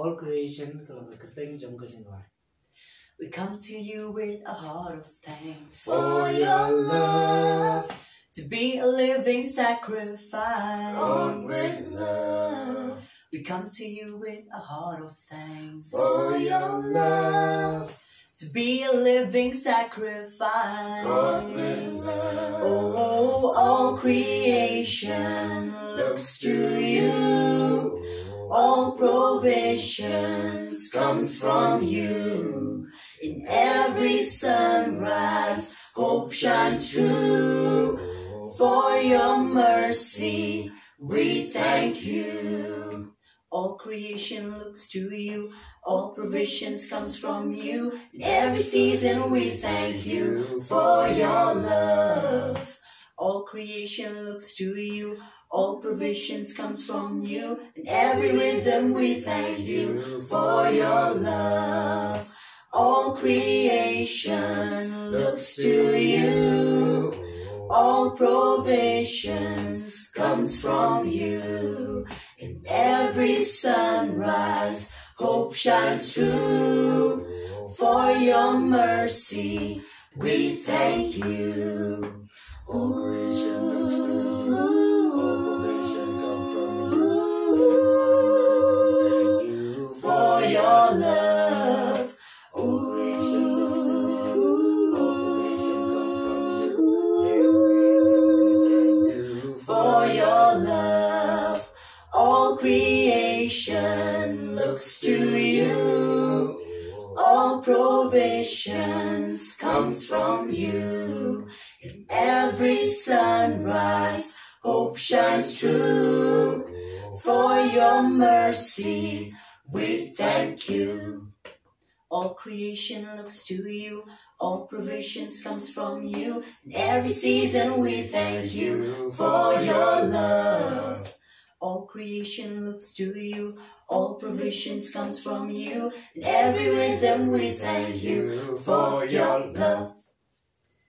all creation kalau berkerteng jam kejenwar. We come to you with a heart of thanks for your love. to be a living sacrifice. On with love We come to you with a heart of thanks for your love. to be a living sacrifice. On with love Oh, all creation looks to you. Provisions comes from you. In every sunrise, hope shines true. For your mercy, we thank you. All creation looks to you. All provisions comes from you. In every season, we thank you for your love. Creation looks to you. All provisions comes from you. and every rhythm we thank you for your love. All creation looks to you. All provisions comes from you. In every sunrise, hope shines through. For your mercy, we thank you. All creation looks to you. All provision come from you. For your love, All creation looks to you. All provision come from you. You. for your love, all creation looks Provisions comes from you. In every sunrise, hope shines true. For your mercy, we thank you. All creation looks to you. All provisions comes from you. In every season we thank you for your love. All creation looks to you. All provisions comes from you. In every rhythm we thank you for your love.